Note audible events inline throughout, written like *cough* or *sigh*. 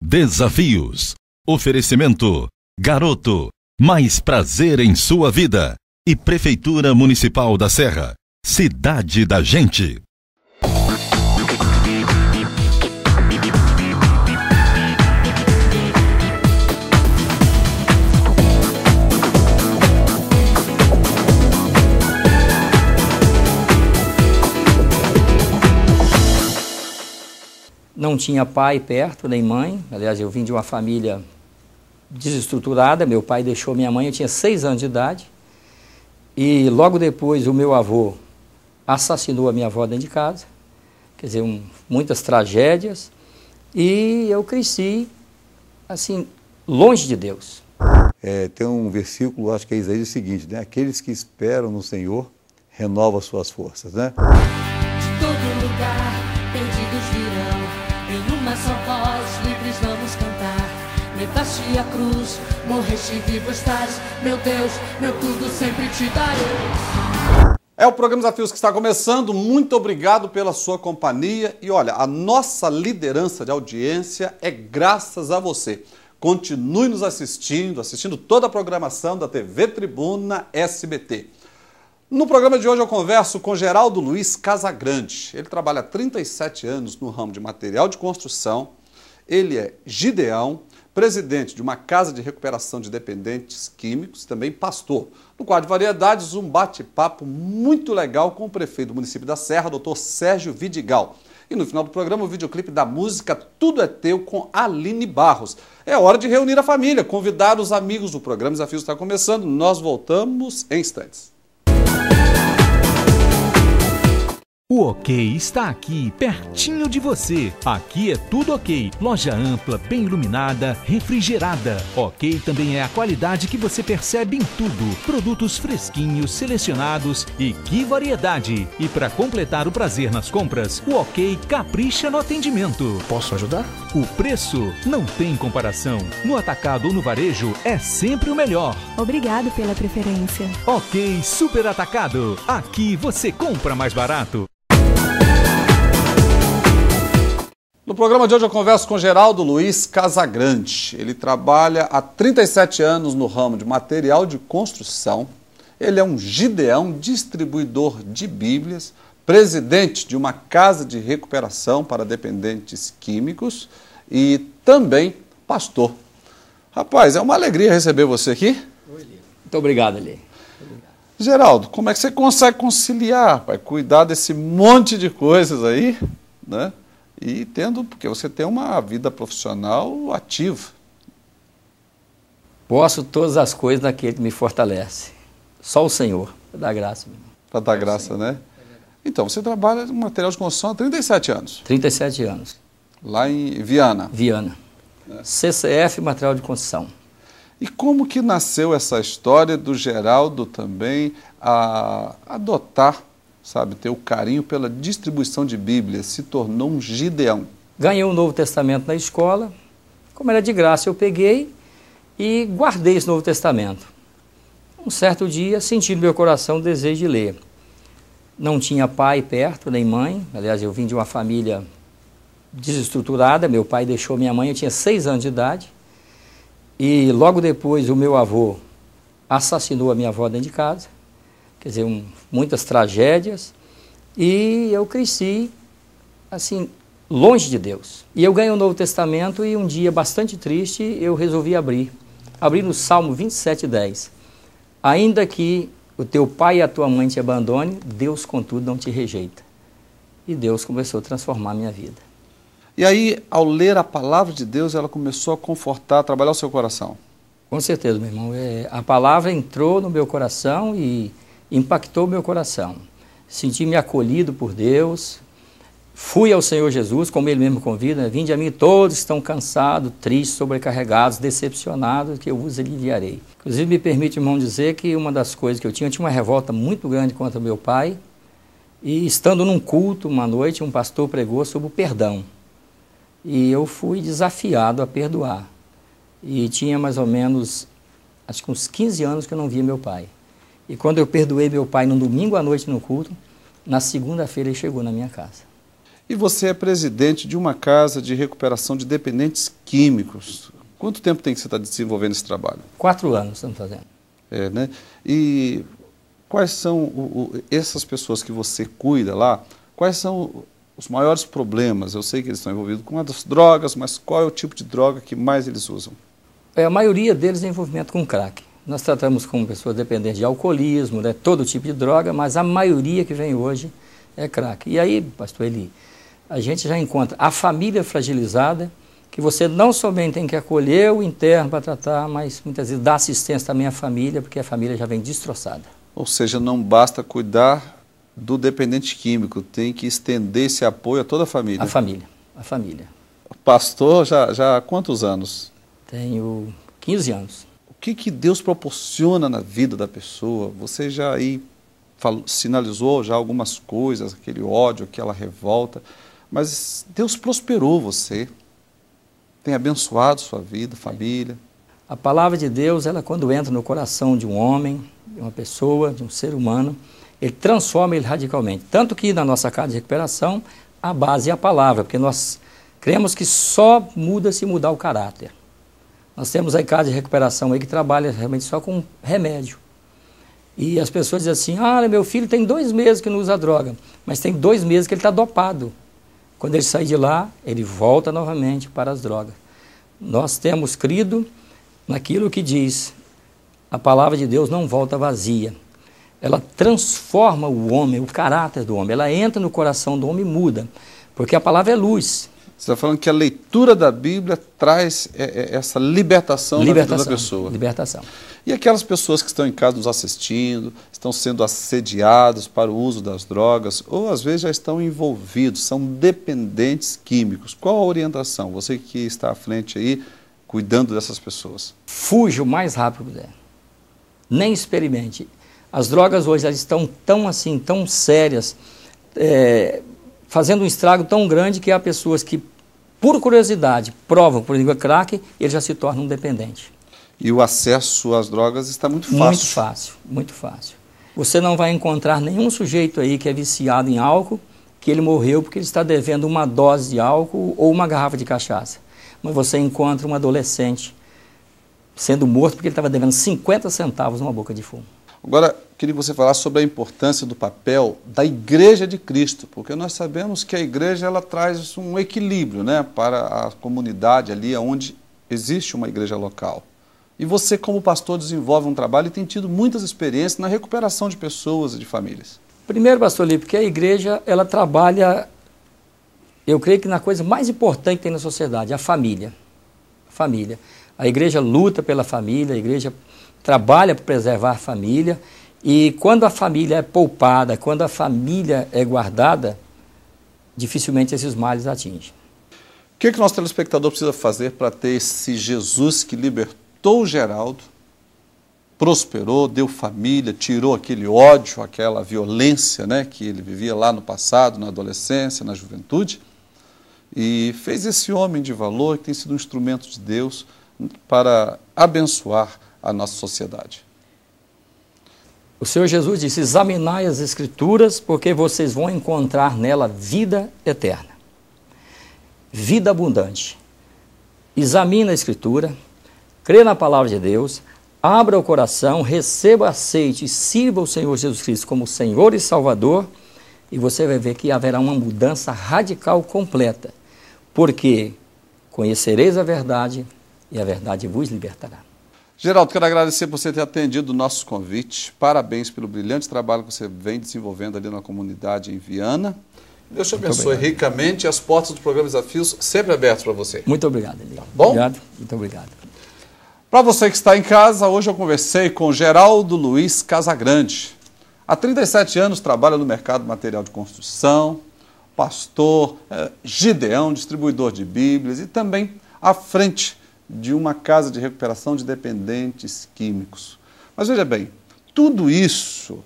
Desafios. Oferecimento. Garoto. Mais prazer em sua vida. E Prefeitura Municipal da Serra. Cidade da Gente. Não tinha pai perto, nem mãe. Aliás, eu vim de uma família desestruturada. Meu pai deixou minha mãe, eu tinha seis anos de idade. E logo depois o meu avô assassinou a minha avó dentro de casa. Quer dizer, um, muitas tragédias. E eu cresci, assim, longe de Deus. É, tem um versículo, acho que é Isaías, o seguinte, né? Aqueles que esperam no Senhor renovam suas forças, né? De todo lugar, perdidos virão. Voz, livres vamos cantar. A cruz, morreste vivo estás. Meu Deus, meu tudo sempre te darei. É o programa Desafios que está começando. Muito obrigado pela sua companhia. E olha, a nossa liderança de audiência é graças a você. Continue nos assistindo, assistindo toda a programação da TV Tribuna SBT. No programa de hoje eu converso com Geraldo Luiz Casagrande. Ele trabalha há 37 anos no ramo de material de construção. Ele é gideão, presidente de uma casa de recuperação de dependentes químicos, também pastor. No quadro de variedades, um bate-papo muito legal com o prefeito do município da Serra, doutor Sérgio Vidigal. E no final do programa, o videoclipe da música Tudo é Teu com Aline Barros. É hora de reunir a família, convidar os amigos do programa Desafios está começando. Nós voltamos em instantes. O OK está aqui, pertinho de você. Aqui é tudo OK. Loja ampla, bem iluminada, refrigerada. OK também é a qualidade que você percebe em tudo. Produtos fresquinhos, selecionados e que variedade. E para completar o prazer nas compras, o OK capricha no atendimento. Posso ajudar? O preço não tem comparação. No atacado ou no varejo é sempre o melhor. Obrigado pela preferência. OK Super Atacado. Aqui você compra mais barato. No programa de hoje eu converso com Geraldo Luiz Casagrande. Ele trabalha há 37 anos no ramo de material de construção. Ele é um gideão, distribuidor de bíblias, presidente de uma casa de recuperação para dependentes químicos e também pastor. Rapaz, é uma alegria receber você aqui. Muito obrigado, Eli. Geraldo, como é que você consegue conciliar, pai, cuidar desse monte de coisas aí, né? E tendo, porque você tem uma vida profissional ativa. Posso todas as coisas naquele que me fortalece. Só o Senhor, para dar graça. Para dar graça, né? Então, você trabalha no material de construção há 37 anos. 37 anos. Lá em Viana. Viana. É. CCF Material de Construção. E como que nasceu essa história do Geraldo também a adotar sabe, ter o carinho pela distribuição de Bíblia, se tornou um gideão. Ganhei o um Novo Testamento na escola, como era de graça, eu peguei e guardei esse Novo Testamento. Um certo dia, senti no meu coração o desejo de ler. Não tinha pai perto, nem mãe, aliás, eu vim de uma família desestruturada, meu pai deixou minha mãe, eu tinha seis anos de idade, e logo depois o meu avô assassinou a minha avó dentro de casa quer dizer, um, muitas tragédias, e eu cresci, assim, longe de Deus. E eu ganhei o Novo Testamento e um dia bastante triste eu resolvi abrir. Abri no Salmo 27, 10. Ainda que o teu pai e a tua mãe te abandone, Deus, contudo, não te rejeita. E Deus começou a transformar a minha vida. E aí, ao ler a palavra de Deus, ela começou a confortar, a trabalhar o seu coração? Com certeza, meu irmão. É, a palavra entrou no meu coração e impactou meu coração. Senti-me acolhido por Deus. Fui ao Senhor Jesus, como Ele mesmo convida, né? vinde a mim todos estão cansados, tristes, sobrecarregados, decepcionados, que eu vos aliviarei. Inclusive, me permite, irmão, dizer que uma das coisas que eu tinha, eu tinha uma revolta muito grande contra meu pai, e estando num culto uma noite, um pastor pregou sobre o perdão. E eu fui desafiado a perdoar. E tinha mais ou menos, acho que uns 15 anos que eu não via meu pai. E quando eu perdoei meu pai no domingo à noite no culto, na segunda-feira ele chegou na minha casa. E você é presidente de uma casa de recuperação de dependentes químicos. Quanto tempo tem que você estar desenvolvendo esse trabalho? Quatro anos estamos fazendo. É, né? E quais são o, o, essas pessoas que você cuida lá? Quais são os maiores problemas? Eu sei que eles estão envolvidos com as drogas, mas qual é o tipo de droga que mais eles usam? É, a maioria deles é envolvimento com crack. Nós tratamos com pessoas dependentes de alcoolismo, né, todo tipo de droga, mas a maioria que vem hoje é crack. E aí, pastor Eli, a gente já encontra a família fragilizada, que você não somente tem que acolher o interno para tratar, mas muitas vezes dar assistência também à família, porque a família já vem destroçada. Ou seja, não basta cuidar do dependente químico, tem que estender esse apoio a toda a família. A família, a família. Pastor, já, já há quantos anos? Tenho 15 anos. Que, que Deus proporciona na vida da pessoa? Você já aí falou, sinalizou já algumas coisas, aquele ódio, aquela revolta, mas Deus prosperou você, tem abençoado sua vida, família. A palavra de Deus, ela quando entra no coração de um homem, de uma pessoa, de um ser humano, ele transforma ele radicalmente. Tanto que na nossa casa de recuperação, a base é a palavra, porque nós cremos que só muda se mudar o caráter. Nós temos aí casa de recuperação aí que trabalha realmente só com remédio. E as pessoas dizem assim, ah, meu filho tem dois meses que não usa droga, mas tem dois meses que ele está dopado. Quando ele sai de lá, ele volta novamente para as drogas. Nós temos crido naquilo que diz, a palavra de Deus não volta vazia. Ela transforma o homem, o caráter do homem. Ela entra no coração do homem e muda. Porque a palavra é luz. Você está falando que a leitura da Bíblia traz é, é, essa libertação, libertação da vida da pessoa. Libertação. E aquelas pessoas que estão em casa nos assistindo, estão sendo assediadas para o uso das drogas, ou às vezes já estão envolvidos, são dependentes químicos. Qual a orientação? Você que está à frente aí, cuidando dessas pessoas. Fuja o mais rápido que puder. Nem experimente. As drogas hoje elas estão tão assim, tão sérias. É, fazendo um estrago tão grande que há pessoas que, por curiosidade, provam por língua crack ele já se torna um dependente. E o acesso às drogas está muito fácil. Muito fácil, muito fácil. Você não vai encontrar nenhum sujeito aí que é viciado em álcool, que ele morreu porque ele está devendo uma dose de álcool ou uma garrafa de cachaça. Mas você encontra um adolescente sendo morto porque ele estava devendo 50 centavos numa boca de fumo. Agora, queria que você falasse sobre a importância do papel da Igreja de Cristo, porque nós sabemos que a igreja ela traz um equilíbrio né, para a comunidade ali onde existe uma igreja local. E você, como pastor, desenvolve um trabalho e tem tido muitas experiências na recuperação de pessoas e de famílias. Primeiro, pastor Lipe, que a igreja ela trabalha, eu creio que na coisa mais importante que tem na sociedade, a família. A família. A igreja luta pela família, a igreja trabalha para preservar a família e quando a família é poupada, quando a família é guardada, dificilmente esses males atingem. O que, é que o nosso telespectador precisa fazer para ter esse Jesus que libertou Geraldo, prosperou, deu família, tirou aquele ódio, aquela violência né, que ele vivia lá no passado, na adolescência, na juventude, e fez esse homem de valor que tem sido um instrumento de Deus para abençoar a nossa sociedade. O Senhor Jesus disse: examinai as Escrituras, porque vocês vão encontrar nela vida eterna, vida abundante. Examine a Escritura, crê na palavra de Deus, abra o coração, receba, aceite e sirva o Senhor Jesus Cristo como Senhor e Salvador, e você vai ver que haverá uma mudança radical completa, porque conhecereis a verdade e a verdade vos libertará. Geraldo, quero agradecer por você ter atendido o nosso convite. Parabéns pelo brilhante trabalho que você vem desenvolvendo ali na comunidade em Viana. Deus te abençoe ricamente e as portas do programa Desafios sempre abertas para você. Muito obrigado, Eli. Tá bom? Obrigado, muito obrigado. Para você que está em casa, hoje eu conversei com Geraldo Luiz Casagrande. Há 37 anos trabalha no mercado material de construção, pastor, eh, Gideão, distribuidor de Bíblias e também à frente de uma casa de recuperação de dependentes químicos. Mas veja bem, tudo isso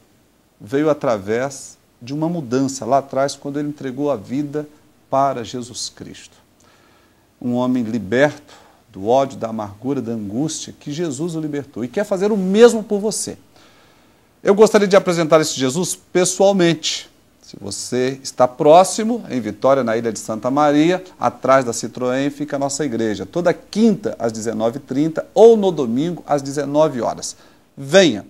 veio através de uma mudança lá atrás, quando ele entregou a vida para Jesus Cristo. Um homem liberto do ódio, da amargura, da angústia, que Jesus o libertou e quer fazer o mesmo por você. Eu gostaria de apresentar esse Jesus pessoalmente. Se você está próximo, em Vitória, na Ilha de Santa Maria, atrás da Citroën fica a nossa igreja, toda quinta às 19h30 ou no domingo às 19 horas. Venha,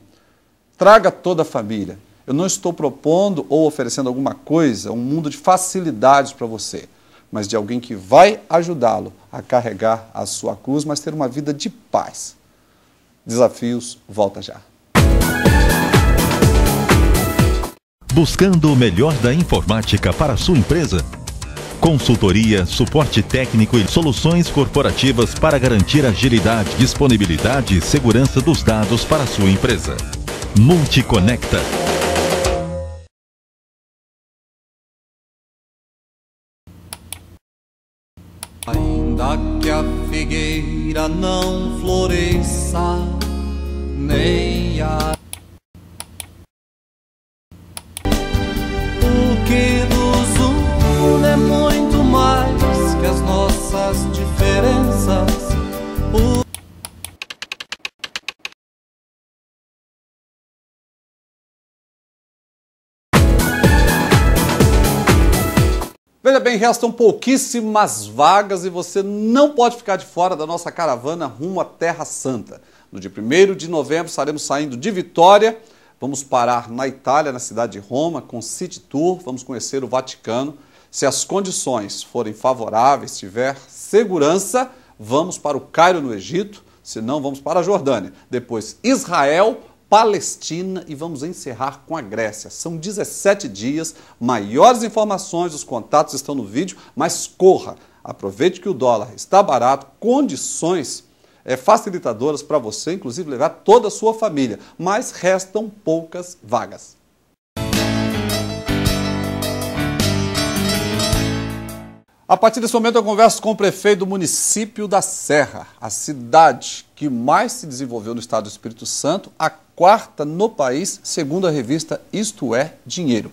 traga toda a família. Eu não estou propondo ou oferecendo alguma coisa, um mundo de facilidades para você, mas de alguém que vai ajudá-lo a carregar a sua cruz, mas ter uma vida de paz. Desafios, volta já. Buscando o melhor da informática para sua empresa? Consultoria, suporte técnico e soluções corporativas para garantir agilidade, disponibilidade e segurança dos dados para sua empresa. Multiconecta. Ainda que a figueira não floresça, nem a. bem, restam pouquíssimas vagas e você não pode ficar de fora da nossa caravana rumo à Terra Santa. No dia 1 de novembro estaremos saindo de Vitória, vamos parar na Itália, na cidade de Roma, com City Tour, vamos conhecer o Vaticano. Se as condições forem favoráveis, tiver segurança, vamos para o Cairo, no Egito, se não, vamos para a Jordânia. Depois, Israel, Palestina e vamos encerrar com a Grécia. São 17 dias, maiores informações, os contatos estão no vídeo, mas corra, aproveite que o dólar está barato, condições é, facilitadoras para você, inclusive levar toda a sua família, mas restam poucas vagas. A partir desse momento eu converso com o prefeito do município da Serra, a cidade que mais se desenvolveu no estado do Espírito Santo, a quarta no país, segundo a revista Isto É Dinheiro.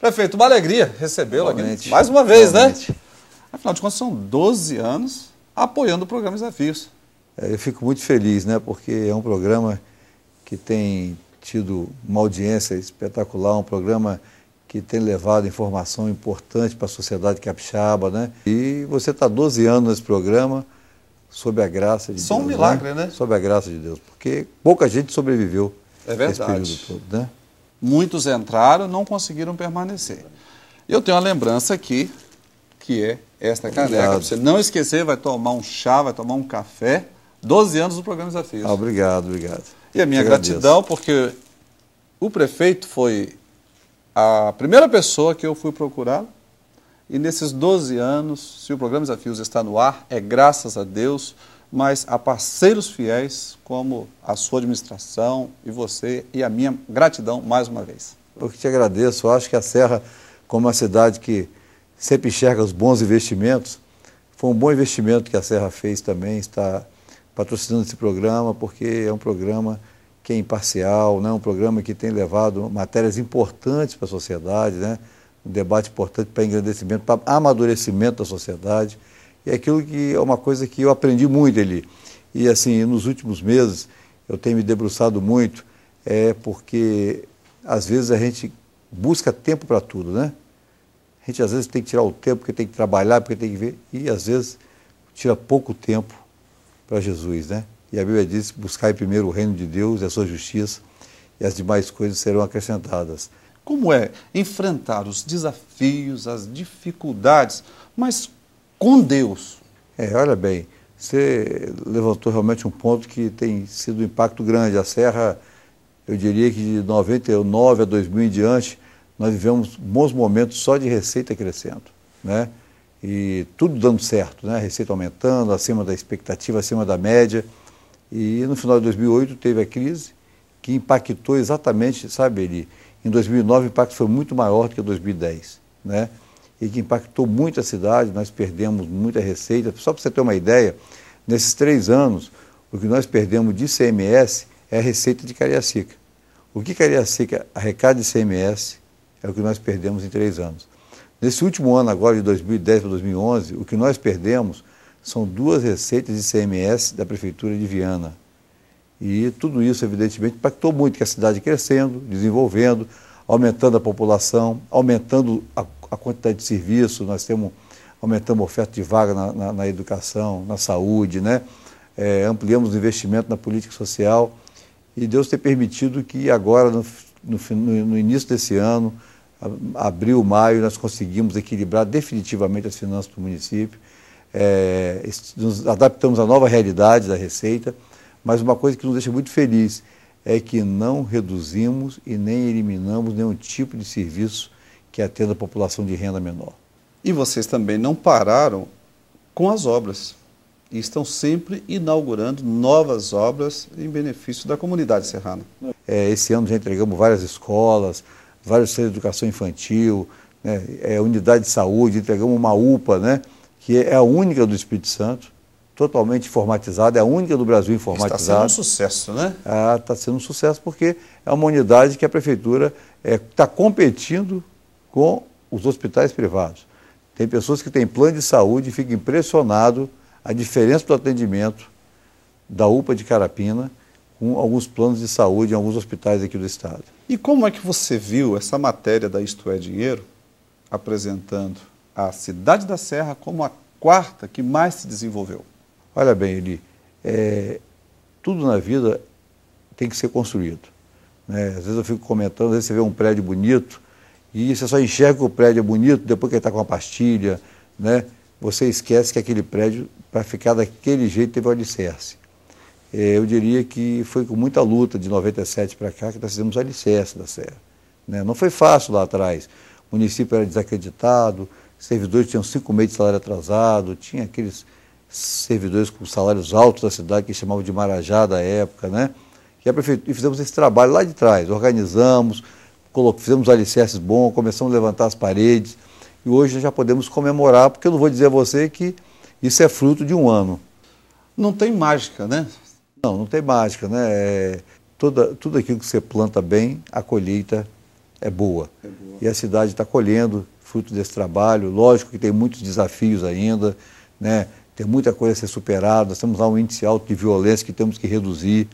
Prefeito, uma alegria recebê-lo aqui mais uma vez, Realmente. né? Afinal de contas, são 12 anos apoiando o programa Desafios. É, Eu fico muito feliz, né? Porque é um programa que tem tido uma audiência espetacular, um programa que tem levado informação importante para a sociedade capixaba, né? E você está 12 anos nesse programa, sob a graça de Só um Deus. milagre, né? Sob a graça de Deus, porque pouca gente sobreviveu É esse verdade. período todo, né? Muitos entraram, não conseguiram permanecer. Eu tenho uma lembrança aqui, que é esta caneca. Para você não esquecer, vai tomar um chá, vai tomar um café. 12 anos do programa Desafios. Ah, obrigado, obrigado. E a minha agradeço. gratidão, porque o prefeito foi a primeira pessoa que eu fui procurar. E nesses 12 anos, se o programa Desafios está no ar, é graças a Deus, mas a parceiros fiéis como a sua administração e você, e a minha gratidão mais uma vez. Eu que te agradeço. Eu acho que a Serra, como uma cidade que sempre enxerga os bons investimentos, foi um bom investimento que a Serra fez também, está patrocinando esse programa, porque é um programa que é imparcial, né? um programa que tem levado matérias importantes para a sociedade, né? Um debate importante para engrandecimento, para amadurecimento da sociedade. E é aquilo que é uma coisa que eu aprendi muito ali. E assim, nos últimos meses, eu tenho me debruçado muito, é porque às vezes a gente busca tempo para tudo, né? A gente às vezes tem que tirar o tempo, porque tem que trabalhar, porque tem que ver, e às vezes tira pouco tempo para Jesus, né? E a Bíblia diz: buscai primeiro o reino de Deus e a sua justiça, e as demais coisas serão acrescentadas. Como é enfrentar os desafios, as dificuldades, mas com Deus? É, olha bem, você levantou realmente um ponto que tem sido um impacto grande. A Serra, eu diria que de 99 a 2000 em diante, nós vivemos bons momentos só de receita crescendo, né? E tudo dando certo, né? A receita aumentando, acima da expectativa, acima da média. E no final de 2008 teve a crise que impactou exatamente, sabe, ele, em 2009 o impacto foi muito maior do que em 2010, né? E que impactou muito a cidade, nós perdemos muita receita. Só para você ter uma ideia, nesses três anos, o que nós perdemos de ICMS é a receita de Cariacica. O que Cariacica arrecada de ICMS é o que nós perdemos em três anos. Nesse último ano, agora de 2010 para 2011, o que nós perdemos são duas receitas de ICMS da Prefeitura de Viana. E tudo isso, evidentemente, impactou muito, que a cidade crescendo, desenvolvendo, aumentando a população, aumentando a, a quantidade de serviço, nós temos aumentamos a oferta de vaga na, na, na educação, na saúde, né? É, ampliamos o investimento na política social e Deus tem permitido que agora, no, no, no início desse ano, abril, maio, nós conseguimos equilibrar definitivamente as finanças do município. É, nos adaptamos à nova realidade da Receita, mas uma coisa que nos deixa muito feliz é que não reduzimos e nem eliminamos nenhum tipo de serviço que atenda a população de renda menor. E vocês também não pararam com as obras. E estão sempre inaugurando novas obras em benefício da comunidade serrana. É, esse ano já entregamos várias escolas, vários centros de educação infantil, né, é, unidade de saúde, entregamos uma UPA, né, que é a única do Espírito Santo, totalmente informatizada, é a única do Brasil informatizada. Está sendo um sucesso, né? Ah, está sendo um sucesso porque é uma unidade que a prefeitura está é, competindo com os hospitais privados. Tem pessoas que têm plano de saúde e ficam impressionados a diferença do atendimento da UPA de Carapina com alguns planos de saúde em alguns hospitais aqui do estado. E como é que você viu essa matéria da Isto é Dinheiro apresentando a cidade da Serra como a quarta que mais se desenvolveu? Olha bem, Eli, é, tudo na vida tem que ser construído. Né? Às vezes eu fico comentando, às vezes você vê um prédio bonito e você só enxerga que o prédio é bonito depois que ele está com uma pastilha, né? você esquece que aquele prédio, para ficar daquele jeito, teve o alicerce. É, eu diria que foi com muita luta de 97 para cá que nós fizemos o alicerce da Serra. Né? Não foi fácil lá atrás. O município era desacreditado, servidores tinham cinco meses de salário atrasado, tinha aqueles servidores com salários altos da cidade que chamavam de Marajá da época, né? E, a prefeitura, e fizemos esse trabalho lá de trás, organizamos, fizemos alicerces bons, começamos a levantar as paredes e hoje já podemos comemorar, porque eu não vou dizer a você que isso é fruto de um ano. Não tem mágica, né? Não, não tem mágica, né? É, toda, tudo aquilo que você planta bem, a colheita é boa. É boa. E a cidade está colhendo fruto desse trabalho. Lógico que tem muitos desafios ainda, né? Tem muita coisa a ser superada. Nós temos lá um índice alto de violência que temos que reduzir.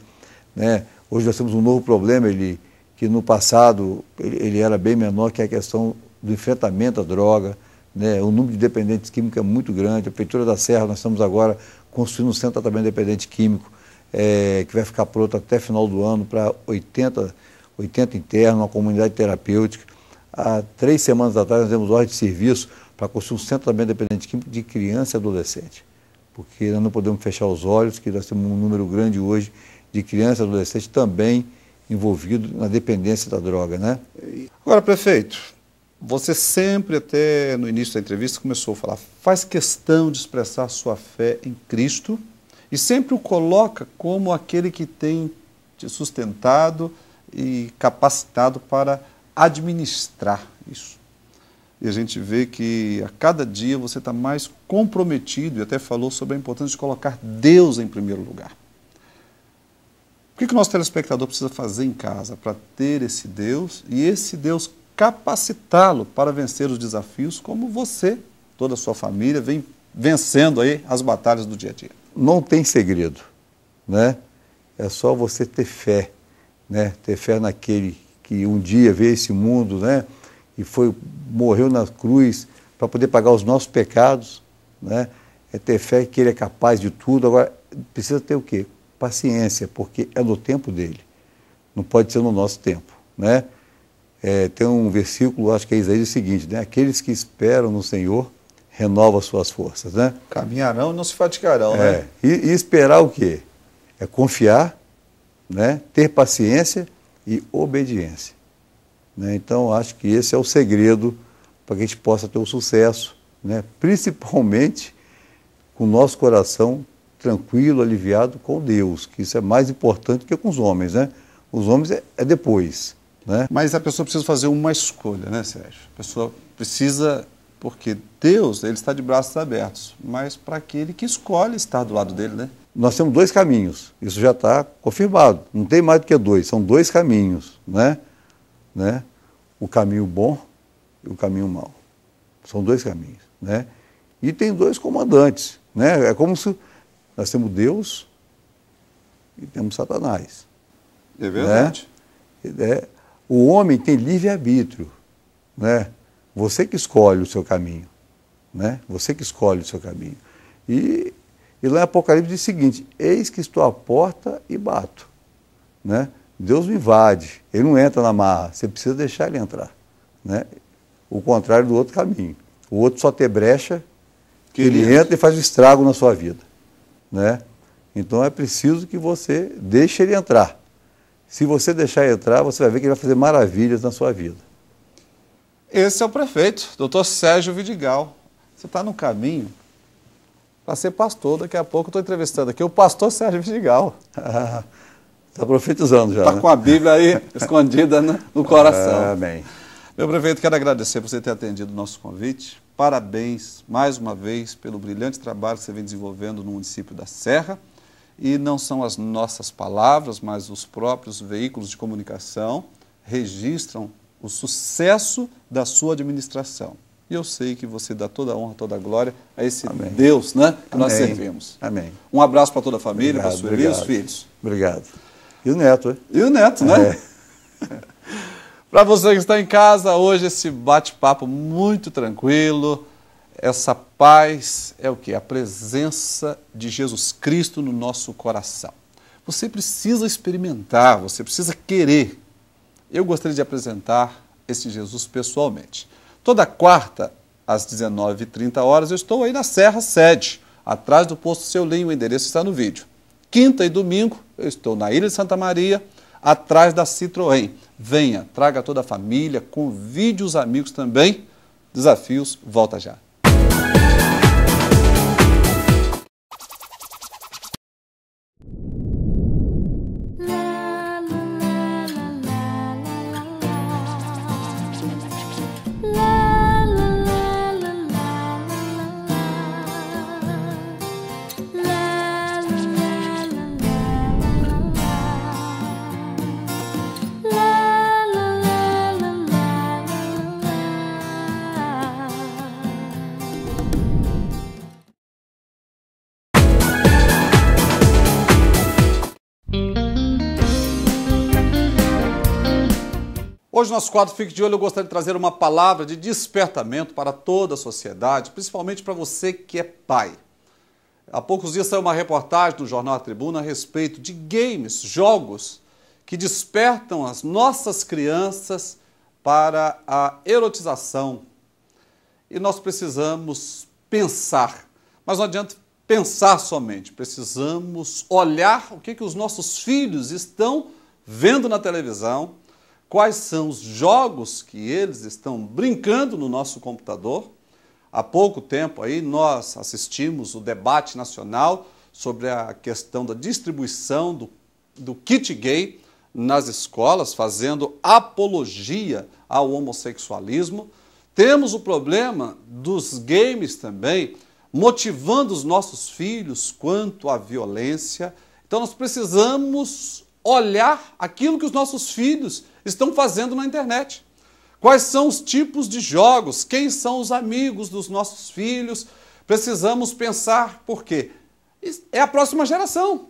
Né? Hoje nós temos um novo problema, ele que no passado ele, ele era bem menor, que é a questão do enfrentamento à droga. Né? O número de dependentes químicos é muito grande. A Prefeitura da Serra, nós estamos agora construindo um centro de tratamento dependente químico, é, que vai ficar pronto até final do ano para 80, 80 internos, uma comunidade terapêutica. Há três semanas atrás nós demos ordem de serviço para construir um centro de tratamento dependente químico de criança e adolescente. Porque nós não podemos fechar os olhos, que nós temos um número grande hoje de crianças e adolescentes também envolvido na dependência da droga, né? Agora, prefeito, você sempre, até no início da entrevista, começou a falar, faz questão de expressar sua fé em Cristo e sempre o coloca como aquele que tem te sustentado e capacitado para administrar isso. E a gente vê que a cada dia você está mais comprometido e até falou sobre a importância de colocar Deus em primeiro lugar que, que o nosso telespectador precisa fazer em casa para ter esse Deus e esse Deus capacitá-lo para vencer os desafios como você, toda a sua família, vem vencendo aí as batalhas do dia a dia? Não tem segredo, né? É só você ter fé, né? Ter fé naquele que um dia veio esse mundo, né? E foi morreu na cruz para poder pagar os nossos pecados, né? É ter fé que ele é capaz de tudo. Agora precisa ter o quê? paciência, porque é no tempo dele, não pode ser no nosso tempo. Né? É, tem um versículo, acho que é Isaías, o seguinte, né? aqueles que esperam no Senhor renovam suas forças. Né? Caminharão e não se fatigarão. É, né? e, e esperar o quê? É confiar, né? ter paciência e obediência. Né? Então, acho que esse é o segredo para que a gente possa ter o sucesso, né? principalmente com o nosso coração tranquilo, aliviado com Deus, que isso é mais importante que com os homens, né? Os homens é, é depois, né? Mas a pessoa precisa fazer uma escolha, né, Sérgio? A pessoa precisa, porque Deus, ele está de braços abertos, mas para aquele que escolhe estar do lado dele, né? Nós temos dois caminhos, isso já está confirmado, não tem mais do que dois, são dois caminhos, né? né? O caminho bom e o caminho mau. São dois caminhos, né? E tem dois comandantes, né? É como se nós temos Deus e temos Satanás. É verdade. Né? É, O homem tem livre-arbítrio, né? Você que escolhe o seu caminho, né? Você que escolhe o seu caminho. E, e lá em Apocalipse diz o seguinte: Eis que estou à porta e bato, né? Deus me invade, ele não entra na marra, você precisa deixar ele entrar, né? O contrário do outro caminho. O outro só ter brecha, que ele entra e faz estrago na sua vida, né? Então é preciso que você deixe ele entrar. Se você deixar entrar, você vai ver que ele vai fazer maravilhas na sua vida. Esse é o prefeito, doutor Sérgio Vidigal. Você está no caminho para ser pastor. Daqui a pouco eu estou entrevistando aqui o pastor Sérgio Vidigal. *laughs* Está profetizando já. Está né? com a Bíblia aí *laughs* escondida né, no coração. Amém. Meu prefeito, quero agradecer por você ter atendido o nosso convite. Parabéns, mais uma vez, pelo brilhante trabalho que você vem desenvolvendo no município da Serra. E não são as nossas palavras, mas os próprios veículos de comunicação registram o sucesso da sua administração. E eu sei que você dá toda a honra, toda a glória a esse Amém. Deus né, que nós Amém. servimos. Amém. Um abraço para toda a família, para a sua e os filhos. Obrigado. E o neto, hein? E o neto, né? *laughs* Para você que está em casa, hoje esse bate-papo muito tranquilo, essa paz é o que? A presença de Jesus Cristo no nosso coração. Você precisa experimentar, você precisa querer. Eu gostaria de apresentar esse Jesus pessoalmente. Toda quarta, às 19h30 horas, eu estou aí na Serra Sede, atrás do posto Seu Linho, o endereço está no vídeo. Quinta e domingo, eu estou na Ilha de Santa Maria, atrás da Citroën. Venha, traga toda a família, convide os amigos também. Desafios, volta já. Hoje, no nosso quadro Fique de Olho, eu gostaria de trazer uma palavra de despertamento para toda a sociedade, principalmente para você que é pai. Há poucos dias saiu uma reportagem no Jornal A Tribuna a respeito de games, jogos que despertam as nossas crianças para a erotização. E nós precisamos pensar, mas não adianta pensar somente, precisamos olhar o que, que os nossos filhos estão vendo na televisão, quais são os jogos que eles estão brincando no nosso computador. Há pouco tempo aí nós assistimos o debate nacional sobre a questão da distribuição do, do kit gay nas escolas, fazendo apologia ao homossexualismo. Temos o problema dos games também, motivando os nossos filhos quanto à violência. Então nós precisamos olhar aquilo que os nossos filhos estão fazendo na internet. Quais são os tipos de jogos? Quem são os amigos dos nossos filhos? Precisamos pensar, por quê? É a próxima geração,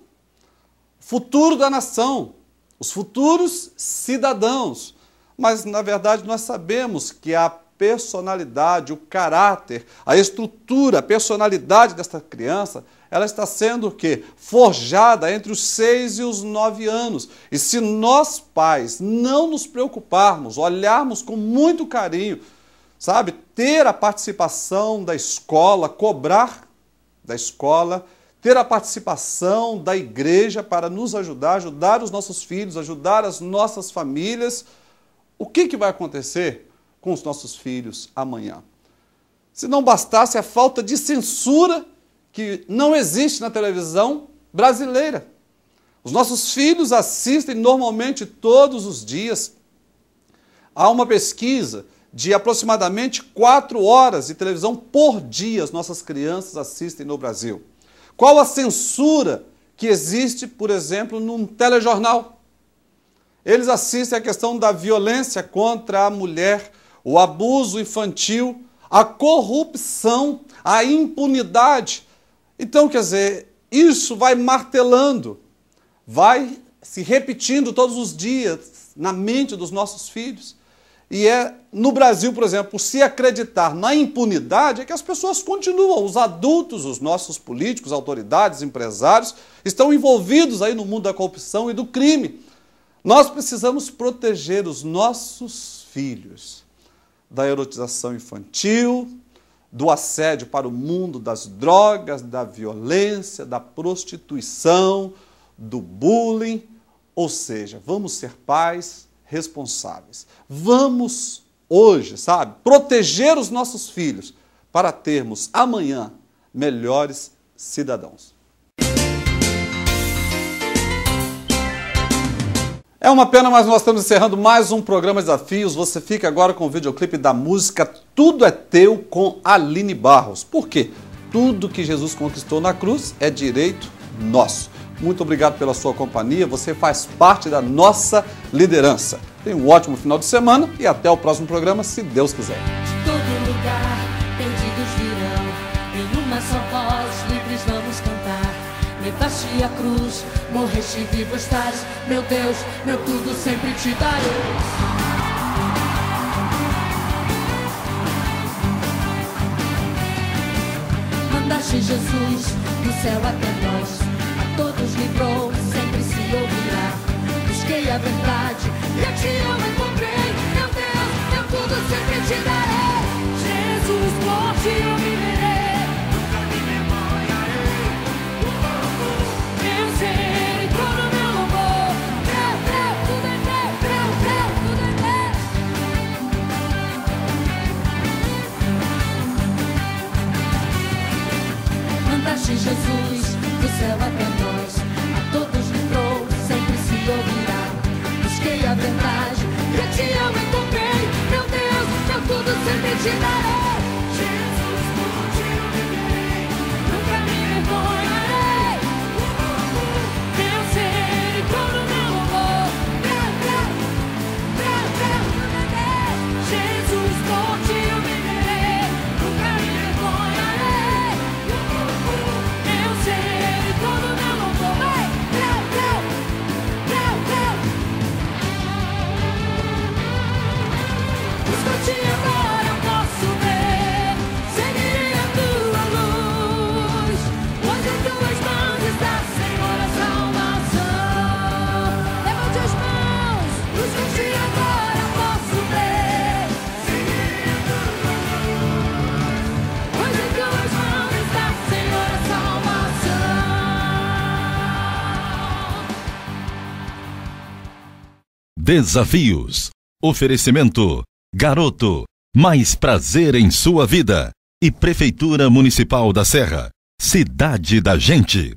futuro da nação, os futuros cidadãos. Mas, na verdade, nós sabemos que a personalidade, o caráter, a estrutura, a personalidade desta criança, ela está sendo o quê? Forjada entre os seis e os nove anos. E se nós, pais, não nos preocuparmos, olharmos com muito carinho, sabe, ter a participação da escola, cobrar da escola, ter a participação da igreja para nos ajudar, ajudar os nossos filhos, ajudar as nossas famílias, o que, que vai acontecer com os nossos filhos amanhã? Se não bastasse a falta de censura que não existe na televisão brasileira. Os nossos filhos assistem normalmente todos os dias. Há uma pesquisa de aproximadamente quatro horas de televisão por dia as nossas crianças assistem no Brasil. Qual a censura que existe, por exemplo, num telejornal? Eles assistem à questão da violência contra a mulher, o abuso infantil, a corrupção, a impunidade. Então, quer dizer, isso vai martelando, vai se repetindo todos os dias na mente dos nossos filhos. E é no Brasil, por exemplo, se acreditar na impunidade, é que as pessoas continuam, os adultos, os nossos políticos, autoridades, empresários, estão envolvidos aí no mundo da corrupção e do crime. Nós precisamos proteger os nossos filhos da erotização infantil, do assédio para o mundo das drogas, da violência, da prostituição, do bullying. Ou seja, vamos ser pais responsáveis. Vamos hoje, sabe, proteger os nossos filhos para termos amanhã melhores cidadãos. É uma pena, mas nós estamos encerrando mais um programa Desafios. Você fica agora com o videoclipe da música Tudo é Teu com Aline Barros. Por quê? Tudo que Jesus conquistou na cruz é direito nosso. Muito obrigado pela sua companhia. Você faz parte da nossa liderança. Tenha um ótimo final de semana e até o próximo programa, se Deus quiser. Todo lugar, perdidos virão, em uma só voz, livres vamos cantar. Levaste a cruz, morreste vivo estás, meu Deus, meu tudo sempre te darei. Mandaste Jesus do céu até nós, a todos livrou, sempre se ouvirá. Busquei a verdade e a ti eu encontrei, meu Deus, meu tudo sempre te darei. Jesus, por ti eu viverei, verdade e a ti eu encontrei, meu Deus, meu tudo sempre te darei. Jesus, por ti eu viverei, nunca me vergonharei. Vencer e todo meu teu. Jesus, por ti Desafios. Oferecimento. Garoto. Mais prazer em sua vida. E Prefeitura Municipal da Serra. Cidade da Gente.